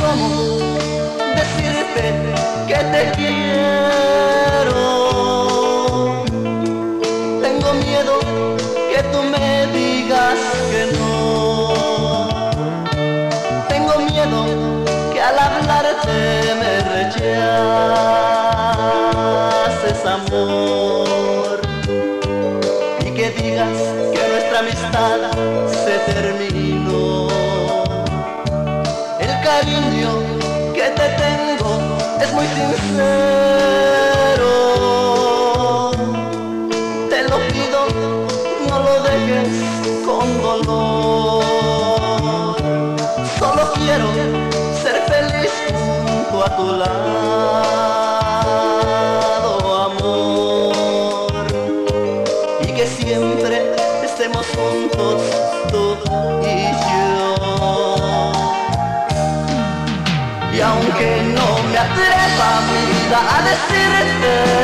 cómo decirte que te quiero. Tengo miedo que tú me digas que no. Tengo miedo que al hablarte me rechaces amor y que digas que nuestra amistad se terminó. Cariño que te tengo es muy sincero. Te lo pido, no lo dejes con dolor. Solo quiero ser feliz junto a tu lado, amor. Y que siempre estemos juntos tú y yo. Aunque no me atreva a decirte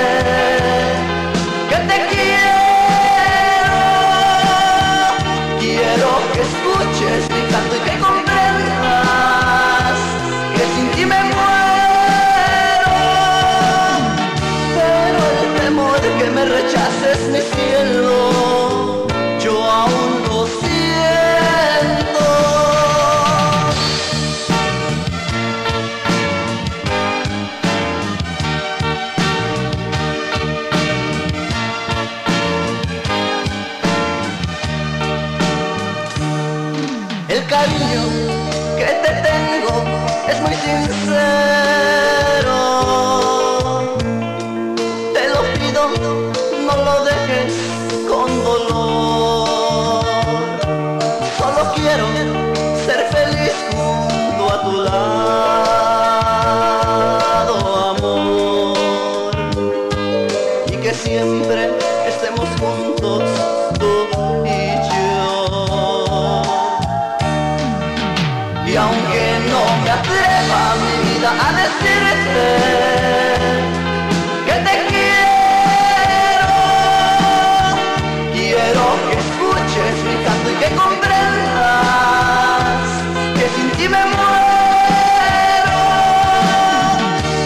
El cariño que te tengo es muy sincero. Te lo pido, no lo dejes con dolor. Solo quiero ser feliz junto a tu lado, amor. Y que siempre estemos juntos, tú y yo. Y aunque no me atreva mi vida a decirte que te quiero, quiero que escuches mi canto y que comprendas que sin ti me muero.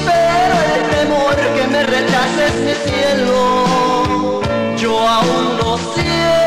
Pero el temor que me rechaces mi cielo, yo aún lo siento.